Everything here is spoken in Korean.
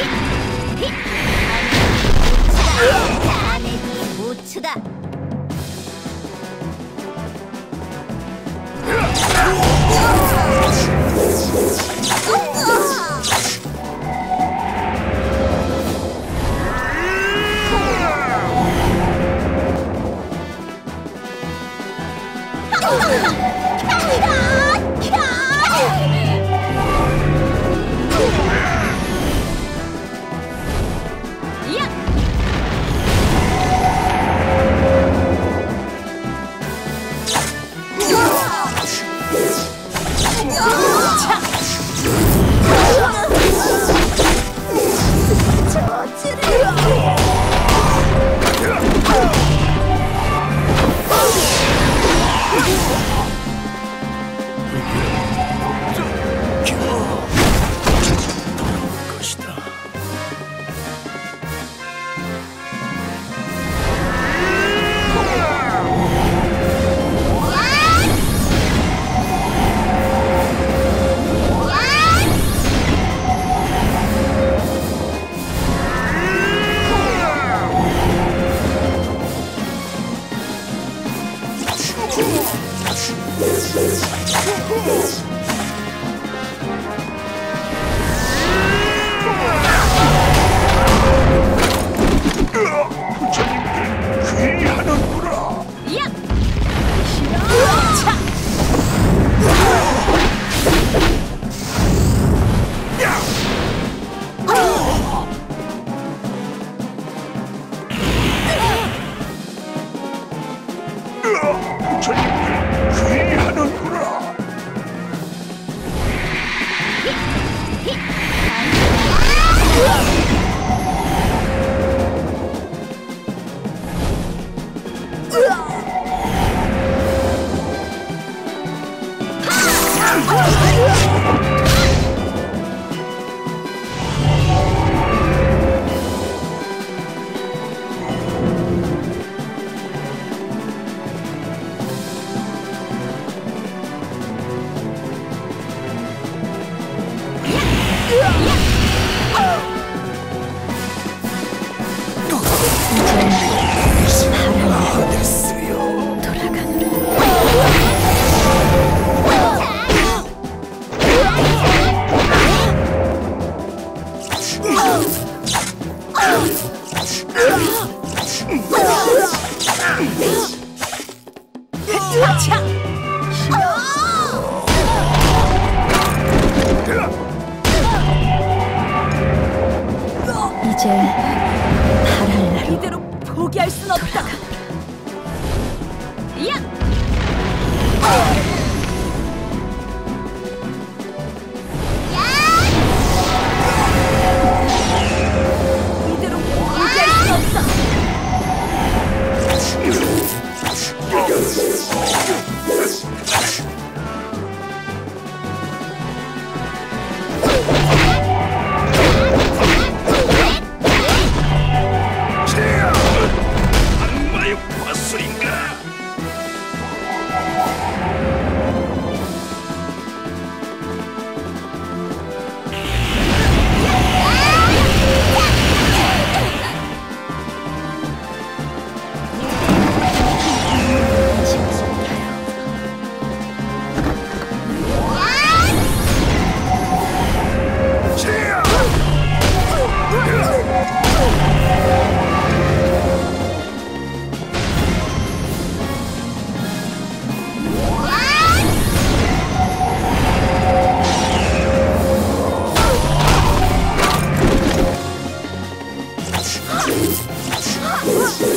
ターメにボッだ 이제 바랄 날 이대로 포기할 순 없다. 야! Ah!